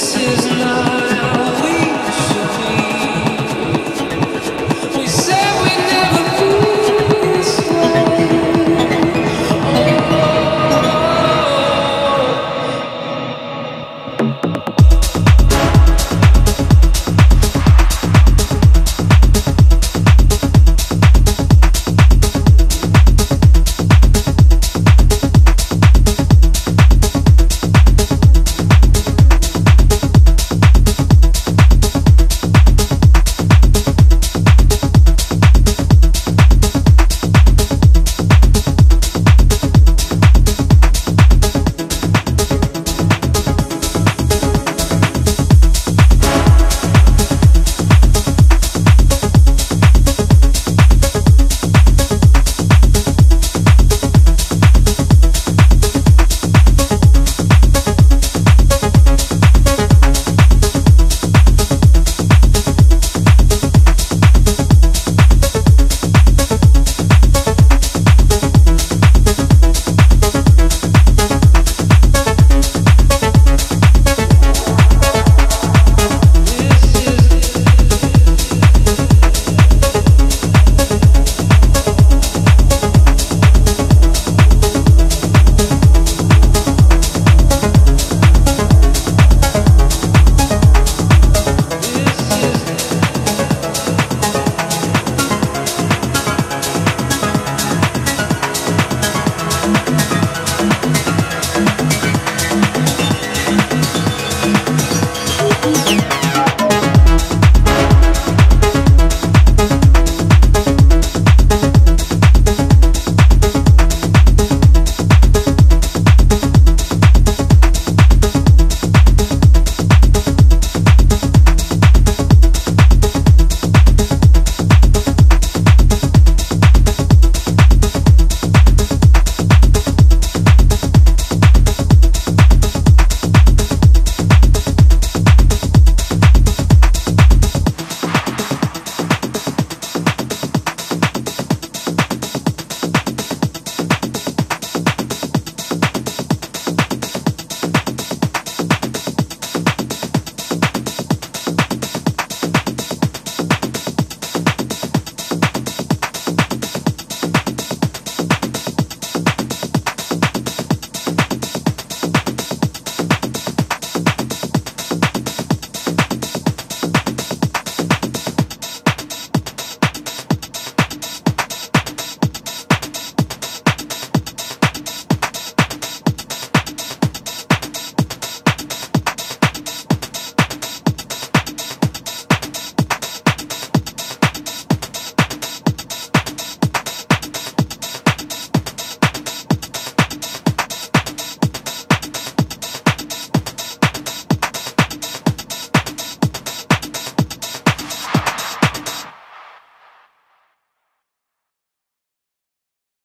This is not